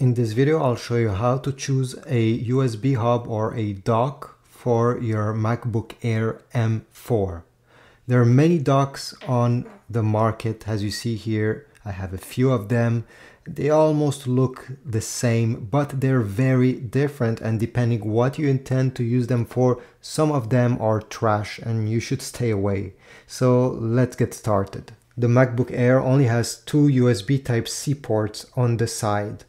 In this video, I'll show you how to choose a USB hub or a dock for your MacBook Air M4. There are many docks on the market, as you see here. I have a few of them. They almost look the same, but they're very different and depending what you intend to use them for, some of them are trash and you should stay away. So let's get started. The MacBook Air only has two USB Type-C ports on the side.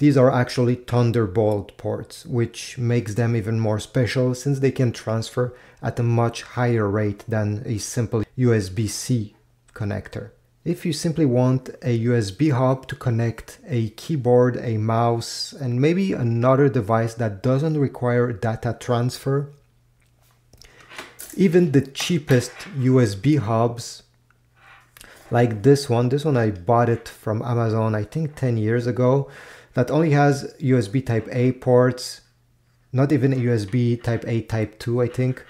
These are actually Thunderbolt ports, which makes them even more special since they can transfer at a much higher rate than a simple USB-C connector. If you simply want a USB hub to connect a keyboard, a mouse, and maybe another device that doesn't require data transfer, even the cheapest USB hubs like this one, this one I bought it from Amazon I think 10 years ago, that only has USB type A ports, not even a USB type A type 2 I think,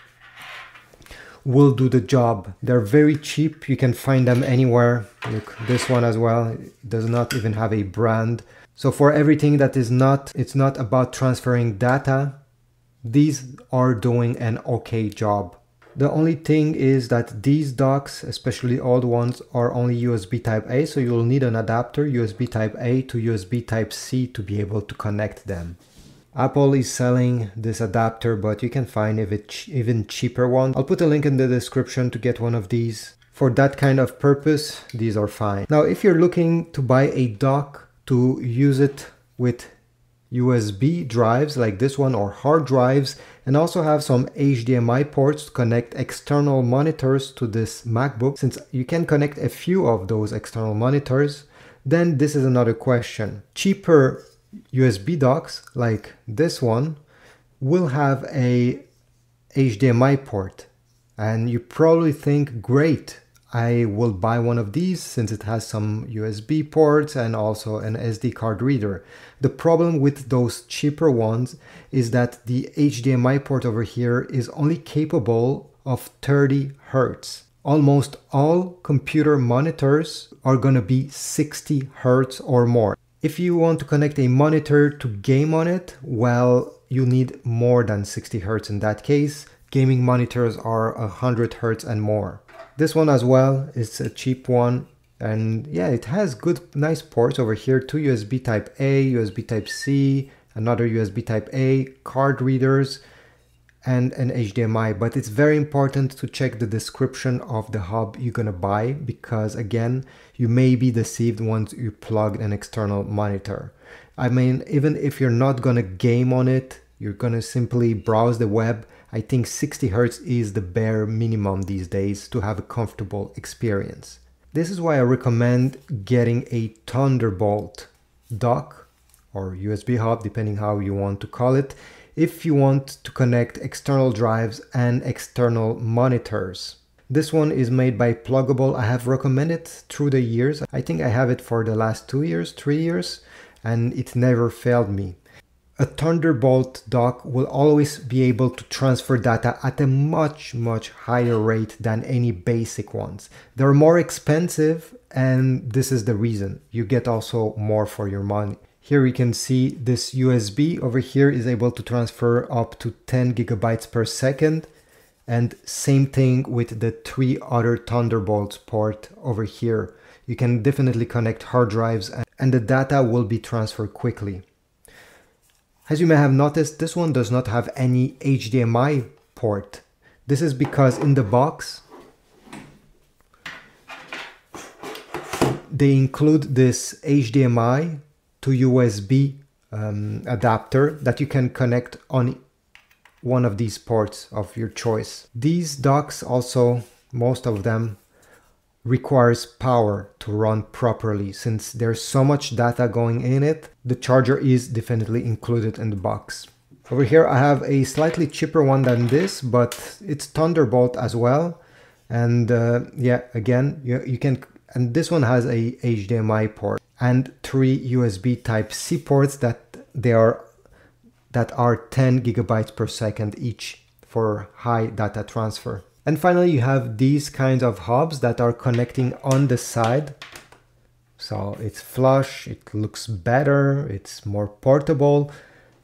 will do the job. They're very cheap, you can find them anywhere. Look, this one as well, does not even have a brand. So for everything that is not, it's not about transferring data, these are doing an okay job. The only thing is that these docks, especially old ones, are only USB type A, so you'll need an adapter USB type A to USB type C to be able to connect them. Apple is selling this adapter, but you can find even cheaper one. I'll put a link in the description to get one of these. For that kind of purpose, these are fine. Now, if you're looking to buy a dock to use it with USB drives like this one or hard drives and also have some HDMI ports to connect external monitors to this MacBook. Since you can connect a few of those external monitors, then this is another question. Cheaper USB docks like this one will have a HDMI port and you probably think great I will buy one of these since it has some USB ports and also an SD card reader. The problem with those cheaper ones is that the HDMI port over here is only capable of 30 Hertz. Almost all computer monitors are gonna be 60 Hertz or more. If you want to connect a monitor to game on it, well, you need more than 60 Hertz in that case. Gaming monitors are 100 Hertz and more. This one as well is a cheap one. And yeah it has good nice ports over here. Two USB type A, USB type C, another USB type A, card readers and an HDMI but it's very important to check the description of the hub you're gonna buy because again you may be deceived once you plug an external monitor. I mean even if you're not gonna game on it you're gonna simply browse the web I think 60 Hz is the bare minimum these days to have a comfortable experience. This is why I recommend getting a Thunderbolt dock or USB hub, depending how you want to call it, if you want to connect external drives and external monitors. This one is made by Plugable. I have recommended through the years. I think I have it for the last two years, three years, and it never failed me a Thunderbolt dock will always be able to transfer data at a much, much higher rate than any basic ones. They're more expensive and this is the reason. You get also more for your money. Here we can see this USB over here is able to transfer up to 10 gigabytes per second. And same thing with the three other Thunderbolts port over here. You can definitely connect hard drives and the data will be transferred quickly. As you may have noticed, this one does not have any HDMI port. This is because in the box, they include this HDMI to USB um, adapter that you can connect on one of these ports of your choice. These docks also, most of them, requires power to run properly. Since there's so much data going in it the charger is definitely included in the box. Over here I have a slightly cheaper one than this but it's Thunderbolt as well. And uh, yeah again you, you can and this one has a HDMI port and three USB type C ports that they are that are 10 gigabytes per second each for high data transfer and finally, you have these kinds of hubs that are connecting on the side. So it's flush, it looks better, it's more portable.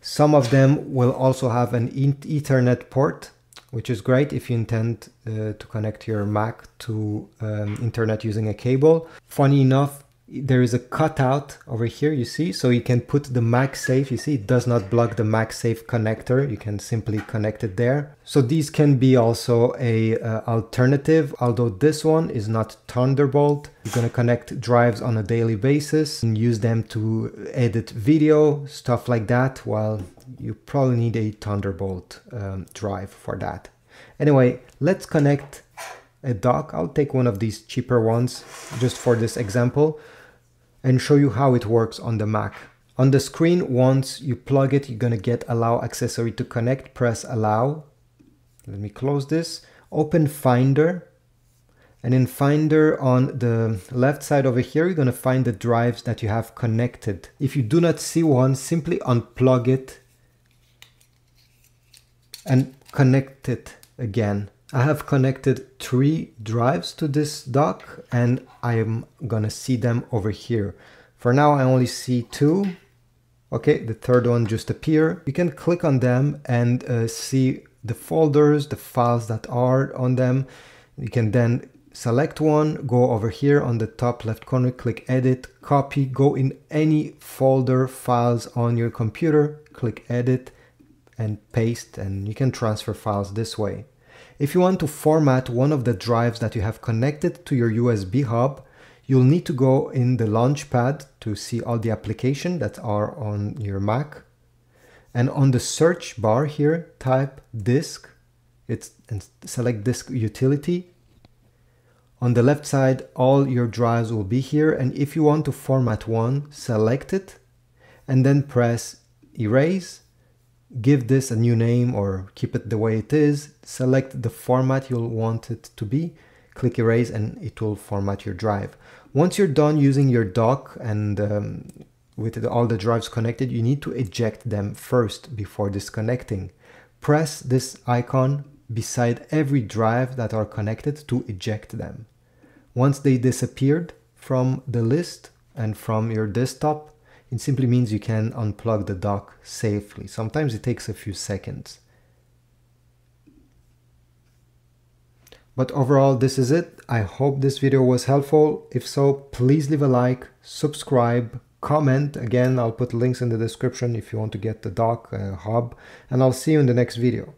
Some of them will also have an Ethernet port, which is great if you intend uh, to connect your Mac to um, internet using a cable. Funny enough, there is a cutout over here you see? So you can put the MagSafe you see? It does not block the MagSafe connector. You can simply connect it there. So these can be also a uh, alternative although this one is not Thunderbolt. You're to connect drives on a daily basis and use them to edit video stuff like that well you probably need a Thunderbolt um, drive for that. Anyway let's connect a dock. I'll take one of these cheaper ones just for this example and show you how it works on the Mac. On the screen, once you plug it, you're gonna get allow accessory to connect, press allow. Let me close this. Open Finder. And in Finder on the left side over here, you're gonna find the drives that you have connected. If you do not see one, simply unplug it and connect it again. I have connected three drives to this dock and I'm gonna see them over here. For now I only see two. Okay, the third one just appear. You can click on them and uh, see the folders, the files that are on them. You can then select one, go over here on the top left corner, click edit, copy, go in any folder files on your computer, click edit and paste and you can transfer files this way. If you want to format one of the drives that you have connected to your USB hub, you'll need to go in the Launchpad to see all the applications that are on your Mac. And on the search bar here, type disk, it's, and select disk utility. On the left side, all your drives will be here. And if you want to format one, select it and then press erase give this a new name or keep it the way it is, select the format you'll want it to be, click erase and it will format your drive. Once you're done using your dock and um, with all the drives connected, you need to eject them first before disconnecting. Press this icon beside every drive that are connected to eject them. Once they disappeared from the list and from your desktop, it simply means you can unplug the dock safely. Sometimes it takes a few seconds. But overall, this is it. I hope this video was helpful. If so, please leave a like, subscribe, comment. Again, I'll put links in the description if you want to get the dock uh, hub, and I'll see you in the next video.